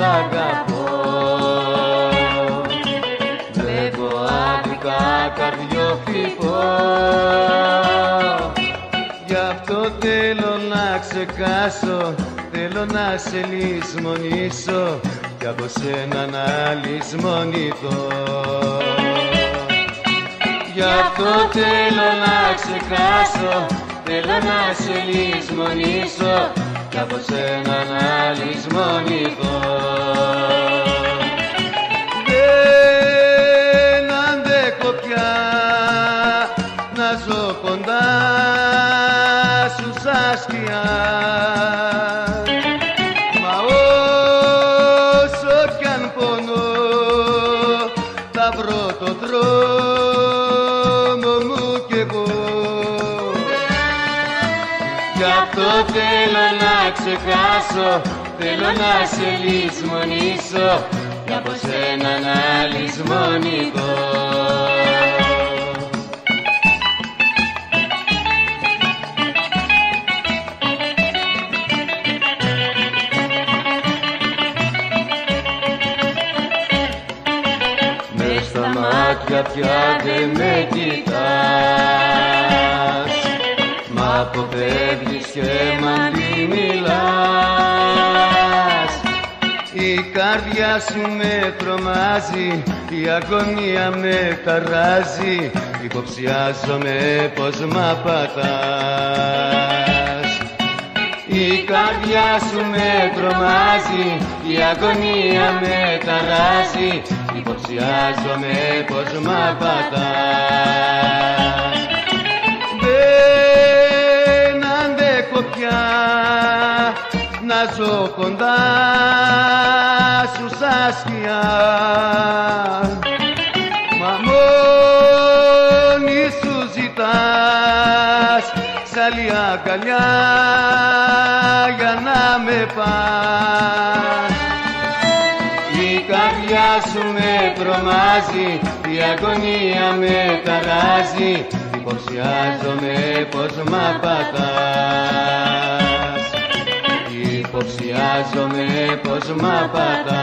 αγαπώ. Βλέπω άδικα καρδιοχτυπώ Γι' αυτό θέλω να ξεκάσω Θέλω να σε λησμονήσω Κι από σένα να λησμονηθώ Γι' αυτό θέλω να ξεχάσω Θέλω να σε λησμονήσω Κι από σένα να λησμονηθώ Δεν αντέχω πια Να ζω κοντά σου σαν σκιά. Μα όσο κι αν πονώ Θα βρω το δρόμο μου κι εγώ Γι' αυτό θέλω να ξεχάσω Θέλω να σε λησμονήσω Κι από σένα να λησμονηθώ. Μες στα μάτια πια δεν με κοιτάς. Μ' αποφεύγεις και μ' αντιμιλάς. Η καρδιά σου με τρομάζει Η αγωνία με ταράζει. Υποψιάζομαι πως μ' απατάς. Η καρδιά σου με τρομάζει, η αγωνία με ταράζει. Υποψιάζομαι πως μ' απατάς αντέχω πια να ζω κοντά σου σαν σκιά. Μα μόνη σου ζητάς σ' άλλη αγκαλιά για να με πας. Η καρδιά σου με τρομάζει, η αγωνία με ταράζει. Υποψιάζομαι πως μ' απατάς Υποψιάζομαι πως μ' απατάς